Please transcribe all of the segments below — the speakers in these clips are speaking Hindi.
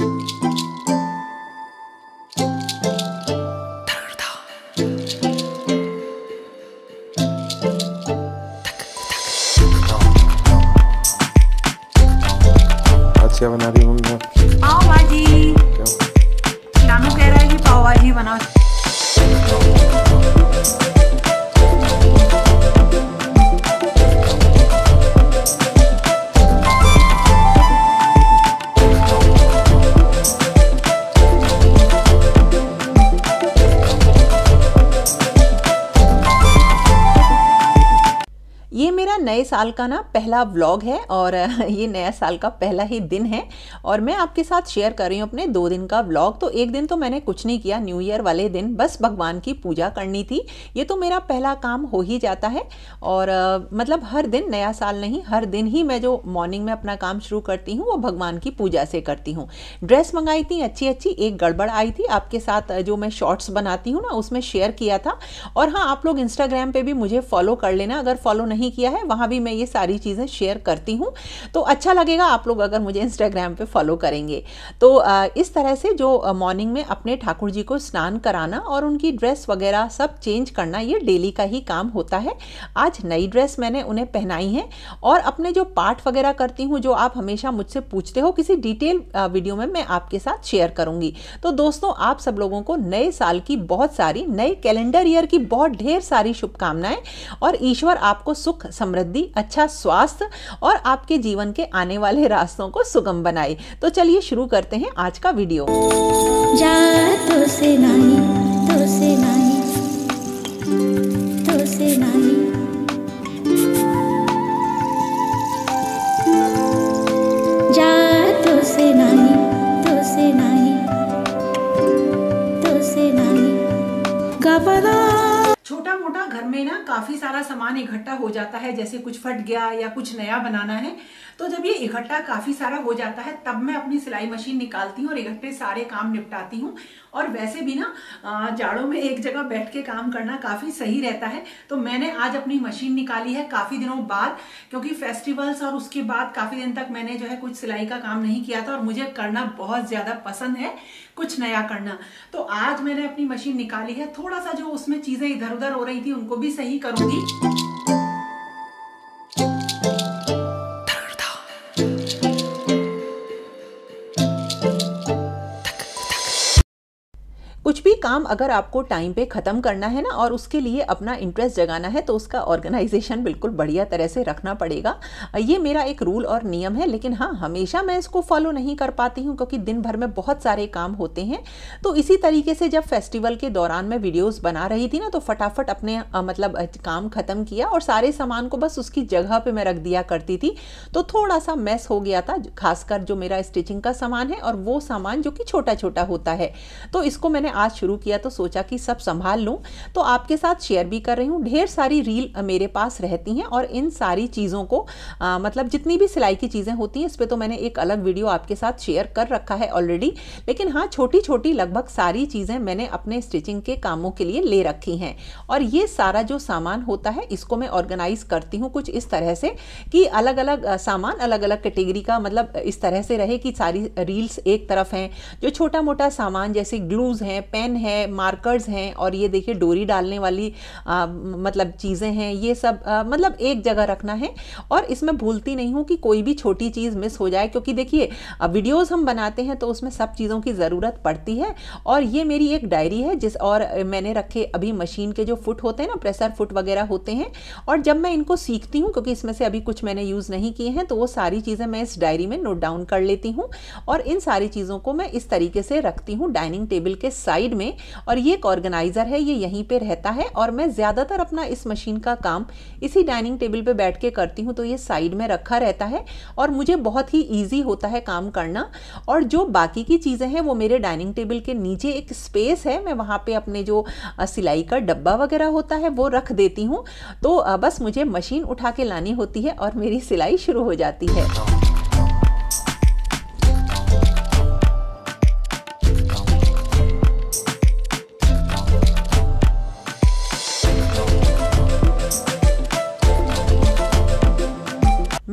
आज साल का ना पहला व्लॉग है और ये नया साल का पहला ही दिन है और मैं आपके साथ शेयर कर रही हूँ अपने दो दिन का व्लॉग तो एक दिन तो मैंने कुछ नहीं किया न्यू ईयर वाले दिन बस भगवान की पूजा करनी थी। ये तो मेरा पहला काम हो ही जाता है और मतलब हर दिन, नया साल नहीं, हर दिन ही मैं जो मॉर्निंग में अपना काम शुरू करती हूँ वो भगवान की पूजा से करती हूँ। ड्रेस मंगाई थी अच्छी अच्छी एक गड़बड़ आई थी। आपके साथ जो मैं शॉर्ट्स बनाती हूँ ना, उसमें शेयर किया था। और हाँ आप लोग इंस्टाग्राम पर भी मुझे फॉलो कर लेना। अगर फॉलो नहीं किया है, वहाँ भी मैं ये सारी चीज़ें शेयर करती हूँ। तो अच्छा लगेगा, आप लोग अगर मुझे इंस्टाग्राम पे फॉलो करेंगे। तो इस तरह से जो मॉर्निंग में अपने ठाकुर जी को स्नान कराना और उनकी ड्रेस वगैरह सब चेंज करना, ये डेली का ही काम होता है। आज नई ड्रेस मैंने उन्हें पहनाई है और अपने जो पाठ वगैरह करती हूँ, जो आप हमेशा मुझसे पूछते हो, किसी डिटेल वीडियो में मैं आपके साथ शेयर करूँगी। तो दोस्तों, आप सब लोगों को नए साल की बहुत सारी, नए कैलेंडर ईयर की बहुत ढेर सारी शुभकामनाएँ और ईश्वर आपको सुख समृद्धि अच्छा स्वास्थ्य और आपके जीवन के आने वाले रास्तों को सुगम बनाए। तो चलिए शुरू करते हैं आज का वीडियो। जा तो से नहीं, तो से नहीं, तो से नाही घर में ना काफ़ी सारा सामान इकट्ठा हो जाता है, जैसे कुछ फट गया या कुछ नया बनाना है। तो जब ये इकट्ठा काफ़ी सारा हो जाता है, तब मैं अपनी सिलाई मशीन निकालती हूँ और इकट्ठे सारे काम निपटाती हूँ। और वैसे भी ना जाड़ों में एक जगह बैठ के काम करना काफ़ी सही रहता है। तो मैंने आज अपनी मशीन निकाली है काफ़ी दिनों बाद, क्योंकि फेस्टिवल्स और उसके बाद काफ़ी दिन तक मैंने जो है कुछ सिलाई का काम नहीं किया था और मुझे करना बहुत ज़्यादा पसंद है, कुछ नया करना। तो आज मैंने अपनी मशीन निकाली है। थोड़ा सा जो उसमें चीज़ें इधर उधर हो रही थी, उनको भी सही करूँगी। काम अगर आपको टाइम पे ख़त्म करना है ना और उसके लिए अपना इंटरेस्ट जगाना है तो उसका ऑर्गेनाइजेशन बिल्कुल बढ़िया तरह से रखना पड़ेगा। ये मेरा एक रूल और नियम है लेकिन हाँ हमेशा मैं इसको फॉलो नहीं कर पाती हूँ क्योंकि दिन भर में बहुत सारे काम होते हैं। तो इसी तरीके से जब फेस्टिवल के दौरान मैं वीडियोज़ बना रही थी ना तो फटाफट अपने अ, मतलब काम ख़त्म किया और सारे सामान को बस उसकी जगह पे मैं रख दिया करती थी। तो थोड़ा सा मैस हो गया था खासकर जो मेरा स्टिचिंग का सामान है और वो सामान जो कि छोटा छोटा होता है। तो इसको मैंने आज शुरू किया तो सोचा कि सब संभाल लूँ। तो आपके साथ शेयर भी कर रही हूँ। ढेर सारी रील मेरे पास रहती हैं और इन सारी चीज़ों को अ, मतलब जितनी भी सिलाई की चीज़ें होती हैं इस पर तो मैंने एक अलग वीडियो आपके साथ शेयर कर रखा है ऑलरेडी लेकिन हाँ छोटी छोटी लगभग सारी चीज़ें मैंने अपने स्टिचिंग के कामों के लिए ले रखी हैं। और ये सारा जो सामान होता है इसको मैं ऑर्गेनाइज करती हूँ कुछ इस तरह से कि अलग अलग सामान अलग अलग कैटेगरी का मतलब इस तरह से रहे कि सारी रील्स एक तरफ़ हैं। जो छोटा मोटा सामान जैसे ग्लूज हैं पेन है मार्कर्स हैं और ये देखिए डोरी डालने वाली आ, मतलब चीज़ें हैं ये सब आ, मतलब एक जगह रखना है और इसमें भूलती नहीं हूँ कि कोई भी छोटी चीज़ मिस हो जाए क्योंकि देखिए वीडियोज़ हम बनाते हैं तो उसमें सब चीज़ों की ज़रूरत पड़ती है और ये मेरी एक डायरी है जिस और मैंने रखे अभी मशीन के जो फुट होते हैं ना प्रेशर फुट वगैरह होते हैं और जब मैं इनको सीखती हूँ क्योंकि इसमें से अभी कुछ मैंने यूज़ नहीं किए हैं तो वो सारी चीज़ें मैं इस डायरी में नोट डाउन कर लेती हूँ और इन सारी चीज़ों को मैं इस तरीके से रखती हूँ डाइनिंग टेबल के साइड में और ये एक ऑर्गेनाइज़र है, ये यहीं पे रहता है और मैं ज़्यादातर अपना इस मशीन का काम इसी डाइनिंग टेबल पे बैठ के करती हूँ तो ये साइड में रखा रहता है और मुझे बहुत ही ईजी होता है काम करना। और जो बाकी की चीज़ें हैं, वो मेरे डाइनिंग टेबल के नीचे एक स्पेस है, मैं वहाँ पर अपने जो सिलाई का डब्बा वगैरह होता है, वो रख देती हूँ। तो बस मुझे मशीन उठा के लानी होती है और मेरी सिलाई शुरू हो जाती है।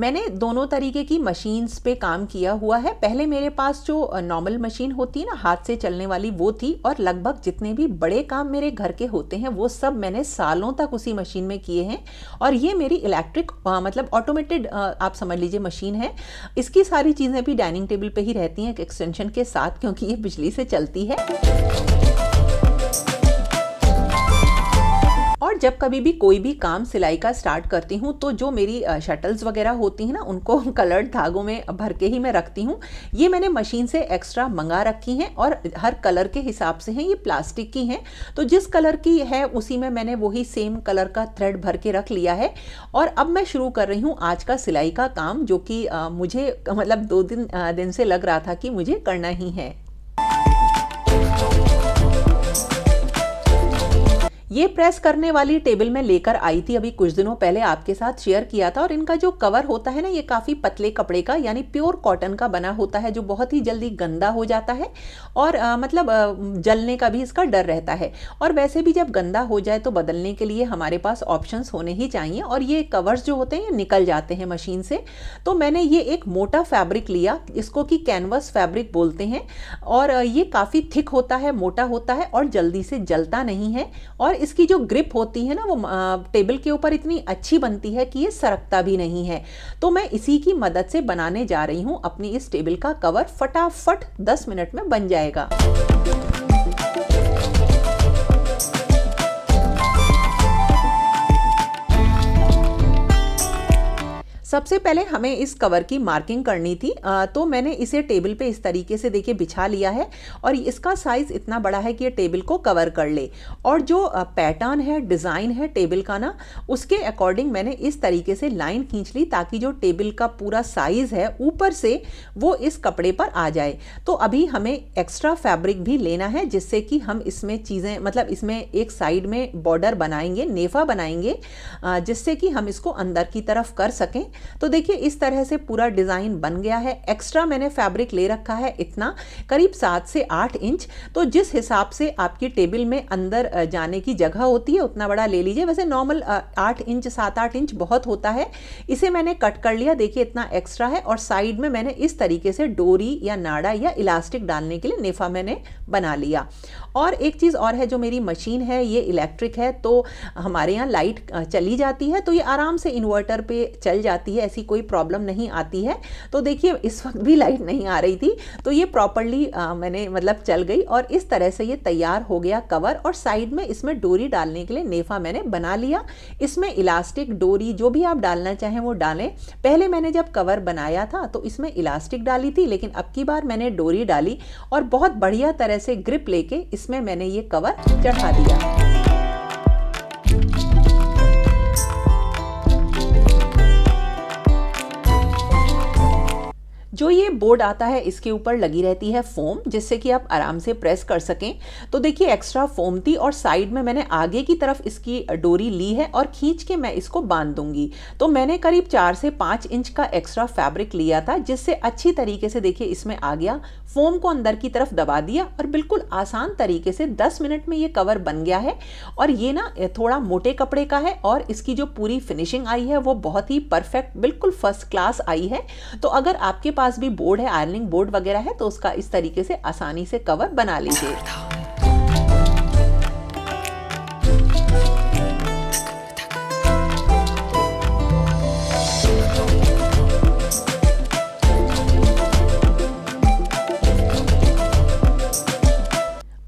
मैंने दोनों तरीके की मशीन्स पे काम किया हुआ है। पहले मेरे पास जो नॉर्मल मशीन होती है ना, हाथ से चलने वाली वो थी और लगभग जितने भी बड़े काम मेरे घर के होते हैं, वो सब मैंने सालों तक उसी मशीन में किए हैं। और ये मेरी इलेक्ट्रिक मतलब ऑटोमेटेड आप समझ लीजिए मशीन है। इसकी सारी चीज़ें भी डाइनिंग टेबल पर ही रहती हैं एक एक्सटेंशन के साथ, क्योंकि ये बिजली से चलती है। और जब कभी भी कोई भी काम सिलाई का स्टार्ट करती हूँ तो जो मेरी शटल्स वगैरह होती हैं ना, उनको कलर्ड धागों में भर के ही मैं रखती हूँ। ये मैंने मशीन से एक्स्ट्रा मंगा रखी हैं और हर कलर के हिसाब से हैं, ये प्लास्टिक की हैं। तो जिस कलर की है, उसी में मैंने वही सेम कलर का थ्रेड भर के रख लिया है। और अब मैं शुरू कर रही हूँ आज का सिलाई का काम, जो कि मुझे मतलब दो दिन दिन से लग रहा था कि मुझे करना ही है। ये प्रेस करने वाली टेबल में लेकर आई थी अभी कुछ दिनों पहले आपके साथ शेयर किया था और इनका जो कवर होता है ना ये काफ़ी पतले कपड़े का यानी प्योर कॉटन का बना होता है जो बहुत ही जल्दी गंदा हो जाता है और आ, मतलब आ, जलने का भी इसका डर रहता है। और वैसे भी जब गंदा हो जाए तो बदलने के लिए हमारे पास ऑप्शंस होने ही चाहिए और ये कवर्स जो होते हैं ये निकल जाते हैं मशीन से। तो मैंने ये एक मोटा फैब्रिक लिया इसको कि कैनवस फैब्रिक बोलते हैं और ये काफ़ी थिक होता है मोटा होता है और जल्दी से जलता नहीं है और इसकी जो ग्रिप होती है ना, वो टेबल के ऊपर इतनी अच्छी बनती है कि ये सरकता भी नहीं है। तो मैं इसी की मदद से बनाने जा रही हूँ, अपनी इस टेबल का कवर फटाफट 10 मिनट में बन जाएगा। सबसे पहले हमें इस कवर की मार्किंग करनी थी तो मैंने इसे टेबल पे इस तरीके से देखिए बिछा लिया है और इसका साइज़ इतना बड़ा है कि ये टेबल को कवर कर ले। और जो पैटर्न है, डिज़ाइन है टेबल का ना, उसके अकॉर्डिंग मैंने इस तरीके से लाइन खींच ली ताकि जो टेबल का पूरा साइज़ है ऊपर से वो इस कपड़े पर आ जाए। तो अभी हमें एक्स्ट्रा फैब्रिक भी लेना है जिससे कि हम इसमें चीज़ें मतलब इसमें एक साइड में बॉर्डर बनाएँगे, नेफा बनाएँगे जिससे कि हम इसको अंदर की तरफ़ कर सकें। तो देखिए, इस तरह से पूरा डिज़ाइन बन गया है। एक्स्ट्रा मैंने फैब्रिक ले रखा है इतना, करीब सात से आठ इंच। तो जिस हिसाब से आपकी टेबल में अंदर जाने की जगह होती है, उतना बड़ा ले लीजिए। वैसे नॉर्मल आठ इंच, सात आठ इंच बहुत होता है। इसे मैंने कट कर लिया। देखिए, इतना एक्स्ट्रा है और साइड में मैंने इस तरीके से डोरी या नाड़ा या इलास्टिक डालने के लिए नेफा मैंने बना लिया। और एक चीज़ और है जो मेरी मशीन है, ये इलेक्ट्रिक है तो हमारे यहाँ लाइट चली जाती है तो ये आराम से इन्वर्टर पे चल जाती है ऐसी कोई प्रॉब्लम नहीं आती है। तो देखिए, इस वक्त भी लाइट नहीं आ रही थी तो ये प्रॉपरली मैंने मतलब चल गई और इस तरह से ये तैयार हो गया कवर और साइड में इसमें डोरी डालने के लिए नेफा मैंने बना लिया। इसमें इलास्टिक डोरी जो भी आप डालना चाहें वो डालें। पहले मैंने जब कवर बनाया था तो इसमें इलास्टिक डाली थी, लेकिन अब की बार मैंने डोरी डाली और बहुत बढ़िया तरह से ग्रिप लेके इसमें मैंने ये कवर चढ़ा दिया। जो ये बोर्ड आता है, इसके ऊपर लगी रहती है फोम, जिससे कि आप आराम से प्रेस कर सकें। तो देखिए एक्स्ट्रा फोम थी और साइड में मैंने आगे की तरफ़ इसकी डोरी ली है और खींच के मैं इसको बाँध दूँगी। तो मैंने करीब चार से पाँच इंच का एक्स्ट्रा फैब्रिक लिया था, जिससे अच्छी तरीके से देखिए इसमें आ गया फोम को अंदर की तरफ़ दबा दिया और बिल्कुल आसान तरीके से दस मिनट में ये कवर बन गया है। और ये ना थोड़ा मोटे कपड़े का है और इसकी जो पूरी फिनिशिंग आई है, वो बहुत ही परफेक्ट बिल्कुल फ़र्स्ट क्लास आई है। तो अगर आपके पास पास भी बोर्ड है आयरनिंग बोर्ड वगैरह है तो उसका इस तरीके से आसानी से कवर बना लीजिए।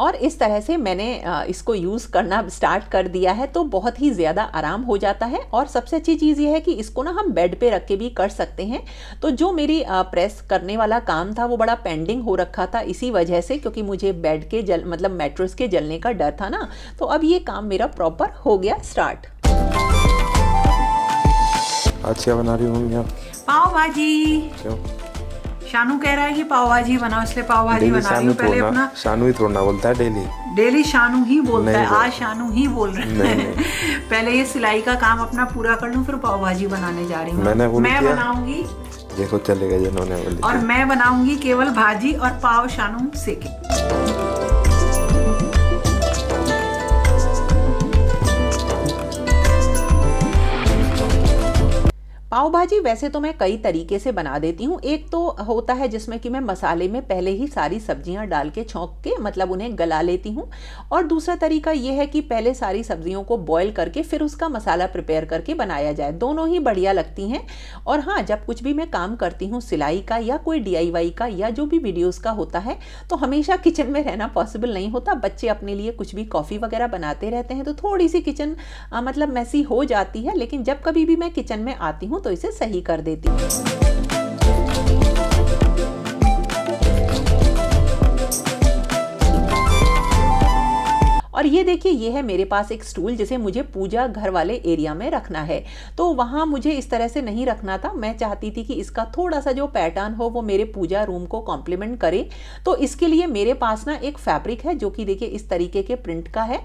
और इस तरह से मैंने इसको यूज़ करना स्टार्ट कर दिया है तो बहुत ही ज़्यादा आराम हो जाता है। और सबसे अच्छी चीज़ ये है कि इसको ना हम बेड पे रख के भी कर सकते हैं। तो जो मेरी प्रेस करने वाला काम था वो बड़ा पेंडिंग हो रखा था इसी वजह से क्योंकि मुझे बेड के जल मतलब मेट्रोस के जलने का डर था ना तो अब ये काम मेरा प्रॉपर हो गया स्टार्ट। अच्छा बना रही हूँ पाव भाजी। क्यों शानू कह रहा है कि पाव भाजी बनाओ इसलिए पाव भाजी बना रही हूँ पहले अपना। शानू ही थोड़ा बोलता है डेली। डेली शानू ही बोलता है आज शानू ही बोल रहे हैं। पहले ये सिलाई का काम अपना पूरा कर लूँ फिर पाव भाजी बनाने जा रही हूँ। मैं बनाऊँगी देखो चलेगा जिन्होंने और मैं बनाऊँगी केवल भाजी और पाव शानू सेके। पाव भाजी वैसे तो मैं कई तरीके से बना देती हूँ। एक तो होता है जिसमें कि मैं मसाले में पहले ही सारी सब्ज़ियाँ डाल के छोंक के मतलब उन्हें गला लेती हूँ। और दूसरा तरीका यह है कि पहले सारी सब्जियों को बॉईल करके फिर उसका मसाला प्रिपेयर करके बनाया जाए। दोनों ही बढ़िया लगती हैं। और हाँ जब कुछ भी मैं काम करती हूँ सिलाई का या कोई डीआईवाई का या जो भी वीडियोज़ का होता है तो हमेशा किचन में रहना पॉसिबल नहीं होता। बच्चे अपने लिए कुछ भी कॉफ़ी वगैरह बनाते रहते हैं तो थोड़ी सी किचन मतलब मैसी हो जाती है। लेकिन जब कभी भी मैं किचन में आती हूँ तो इसे सही कर देती हूँ। और ये देखिए, ये है मेरे पास एक स्टूल जिसे मुझे पूजा घर वाले एरिया में रखना है। तो वहाँ मुझे इस तरह से नहीं रखना था। मैं चाहती थी कि इसका थोड़ा सा जो पैटर्न हो, वो मेरे पूजा रूम को कॉम्प्लीमेंट करे। तो इसके लिए मेरे पास ना एक फैब्रिक है, जो कि देखिए, इस तरीके के प्रिंट का है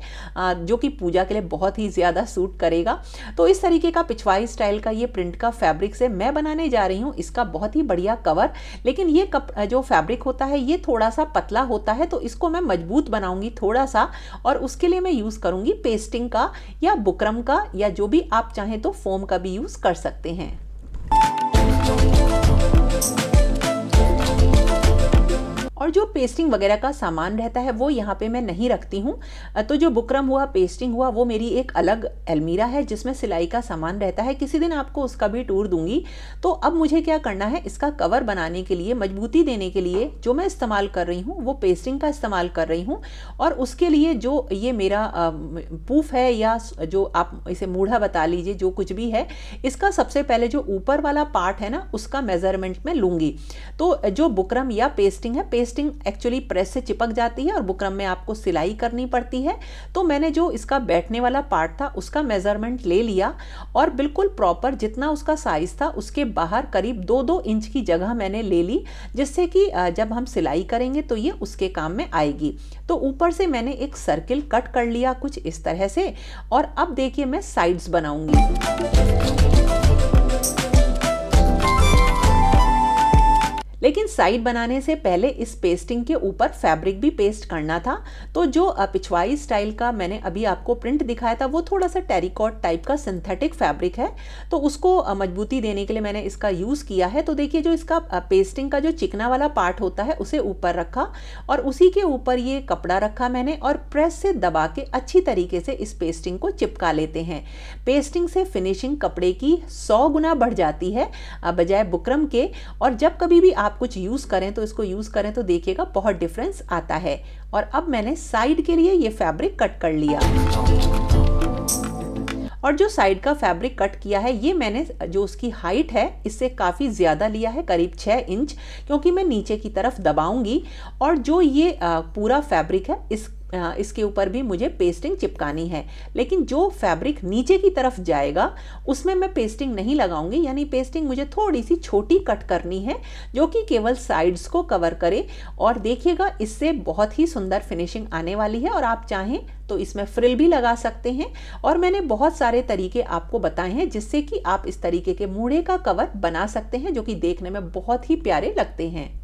जो कि पूजा के लिए बहुत ही ज़्यादा सूट करेगा। तो इस तरीके का पिछवाई स्टाइल का ये प्रिंट का फैब्रिक से मैं बनाने जा रही हूँ। इसका बहुत ही बढ़िया कवर लेकिन ये कप, जो फैब्रिक होता है, ये थोड़ा सा पतला होता है तो इसको मैं मज़बूत बनाऊँगी थोड़ा सा और उसके लिए मैं यूज़ करूँगी पेस्टिंग का या बुकरम का या जो भी आप चाहें तो फोम का भी यूज़ कर सकते हैं। और जो पेस्टिंग वगैरह का सामान रहता है, वो यहाँ पे मैं नहीं रखती हूँ। तो जो बुकरम हुआ पेस्टिंग हुआ, वो मेरी एक अलग अलमीरा है, जिसमें सिलाई का सामान रहता है। किसी दिन आपको उसका भी टूर दूँगी। तो अब मुझे क्या करना है, इसका कवर बनाने के लिए, मजबूती देने के लिए जो मैं इस्तेमाल कर रही हूँ, वो पेस्टिंग का इस्तेमाल कर रही हूँ। और उसके लिए जो ये मेरा पूफ है या जो आप इसे मूढ़ा बता लीजिए, जो कुछ भी है, इसका सबसे पहले जो ऊपर वाला पार्ट है ना, उसका मेज़रमेंट में लूँगी। तो जो बुकरम या पेस्टिंग है पेस्ट पेस्टिंग एक्चुअली प्रेस से चिपक जाती है और बुकरम में आपको सिलाई करनी पड़ती है। तो मैंने जो इसका बैठने वाला पार्ट था, उसका मेज़रमेंट ले लिया और बिल्कुल प्रॉपर जितना उसका साइज़ था, उसके बाहर करीब दो दो इंच की जगह मैंने ले ली, जिससे कि जब हम सिलाई करेंगे तो ये उसके काम में आएगी। तो ऊपर से मैंने एक सर्किल कट कर लिया कुछ इस तरह से और अब देखिए मैं साइड्स बनाऊँगी। लेकिन साइड बनाने से पहले इस पेस्टिंग के ऊपर फैब्रिक भी पेस्ट करना था। तो जो पिछवाई स्टाइल का मैंने अभी आपको प्रिंट दिखाया था, वो थोड़ा सा टेरिकॉट टाइप का सिंथेटिक फैब्रिक है। तो उसको मजबूती देने के लिए मैंने इसका यूज़ किया है। तो देखिए, जो इसका पेस्टिंग का जो चिकना वाला पार्ट होता है, उसे ऊपर रखा और उसी के ऊपर ये कपड़ा रखा मैंने और प्रेस से दबा के अच्छी तरीके से इस पेस्टिंग को चिपका लेते हैं। पेस्टिंग से फिनिशिंग कपड़े की सौ गुना बढ़ जाती है बजाय बुकरम के। और जब कभी भी आप आप कुछ यूज़ करें तो इसको यूज़ करें तो देखिएगा बहुत डिफरेंस आता है। और अब मैंने साइड के लिए ये फैब्रिक कट कर लिया। और जो साइड का फैब्रिक कट किया है, ये मैंने जो उसकी हाइट है, इससे काफ़ी ज़्यादा लिया है, करीब छः इंच क्योंकि मैं नीचे की तरफ़ दबाऊँगी। और जो ये पूरा फैब्रिक है, इस इसके ऊपर भी मुझे पेस्टिंग चिपकानी है। लेकिन जो फैब्रिक नीचे की तरफ़ जाएगा, उसमें मैं पेस्टिंग नहीं लगाऊँगी। यानी पेस्टिंग मुझे थोड़ी सी छोटी कट करनी है, जो कि केवल साइड्स को कवर करे। और देखिएगा, इससे बहुत ही सुंदर फिनिशिंग आने वाली है। और आप चाहें तो इसमें फ्रिल भी लगा सकते हैं। और मैंने बहुत सारे तरीके आपको बताए हैं, जिससे कि आप इस तरीके के मूढ़े का कवर बना सकते हैं, जो कि देखने में बहुत ही प्यारे लगते हैं।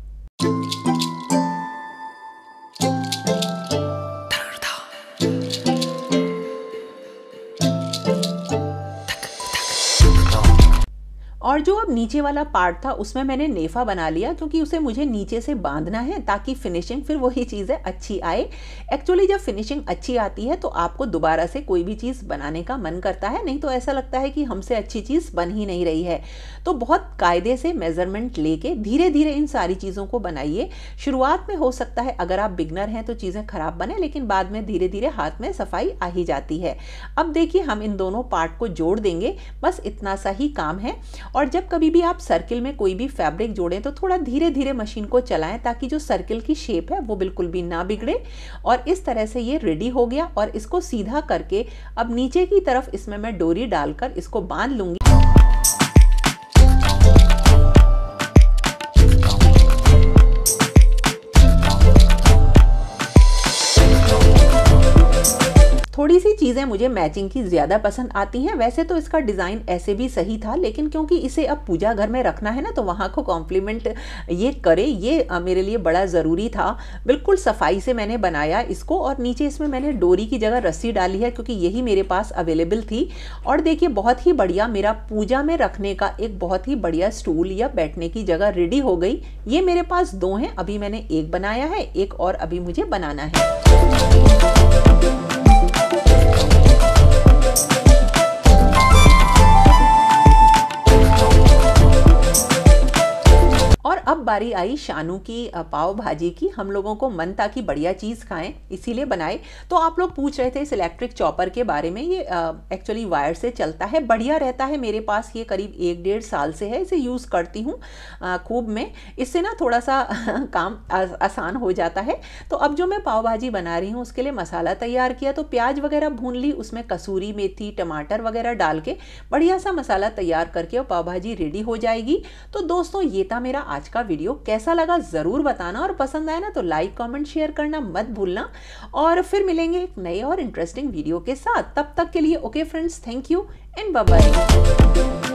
और जो अब नीचे वाला पार्ट था, उसमें मैंने नेफा बना लिया, क्योंकि उसे मुझे नीचे से बांधना है ताकि फिनिशिंग फिर वही चीज़ें अच्छी आए। एक्चुअली जब फिनिशिंग अच्छी आती है तो आपको दोबारा से कोई भी चीज़ बनाने का मन करता है, नहीं तो ऐसा लगता है कि हमसे अच्छी चीज़ बन ही नहीं रही है। तो बहुत कायदे से मेज़रमेंट लेके धीरे धीरे इन सारी चीज़ों को बनाइए। शुरुआत में हो सकता है, अगर आप बिगनर हैं तो चीज़ें खराब बने, लेकिन बाद में धीरे धीरे हाथ में सफ़ाई आ ही जाती है। अब देखिए, हम इन दोनों पार्ट को जोड़ देंगे। बस इतना सा ही काम है। और जब कभी भी आप सर्किल में कोई भी फैब्रिक जोड़ें तो थोड़ा धीरे धीरे मशीन को चलाएँ ताकि जो सर्किल की शेप है, वो बिल्कुल भी ना बिगड़े। और इस तरह से ये रेडी हो गया और इसको सीधा करके अब नीचे की तरफ़ इसमें मैं डोरी डालकर इसको बाँध लूँगी। थोड़ी सी चीज़ें मुझे मैचिंग की ज़्यादा पसंद आती हैं। वैसे तो इसका डिज़ाइन ऐसे भी सही था, लेकिन क्योंकि इसे अब पूजा घर में रखना है ना तो वहाँ को कॉम्प्लीमेंट ये करे, ये मेरे लिए बड़ा ज़रूरी था। बिल्कुल सफ़ाई से मैंने बनाया इसको और नीचे इसमें मैंने डोरी की जगह रस्सी डाली है, क्योंकि यही मेरे पास अवेलेबल थी। और देखिए, बहुत ही बढ़िया मेरा पूजा में रखने का एक बहुत ही बढ़िया स्टूल या बैठने की जगह रेडी हो गई। ये मेरे पास दो हैं, अभी मैंने एक बनाया है, एक और अभी मुझे बनाना है। बारी आई शानू की पाव भाजी की, हम लोगों को मन था कि बढ़िया चीज़ खाएँ, इसीलिए बनाए। तो आप लोग पूछ रहे थे इस इलेक्ट्रिक चॉपर के बारे में, ये एक्चुअली वायर से चलता है, बढ़िया रहता है मेरे पास, ये करीब एक डेढ़ साल से है, इसे यूज़ करती हूँ खूब में। इससे ना थोड़ा सा काम आसान हो जाता है। तो अब जो मैं पाव भाजी बना रही हूँ, उसके लिए मसाला तैयार किया तो प्याज वगैरह भून ली, उसमें कसूरी मेथी, टमाटर वगैरह डाल के बढ़िया सा मसाला तैयार करके, और पाव भाजी रेडी हो जाएगी। तो दोस्तों, ये था मेरा आज का वीडियो कैसा लगा ज़रूर बताना और पसंद आए ना तो लाइक, कमेंट, शेयर करना मत भूलना। और फिर मिलेंगे एक नए और इंटरेस्टिंग वीडियो के साथ। तब तक के लिए okay friends thank you and bye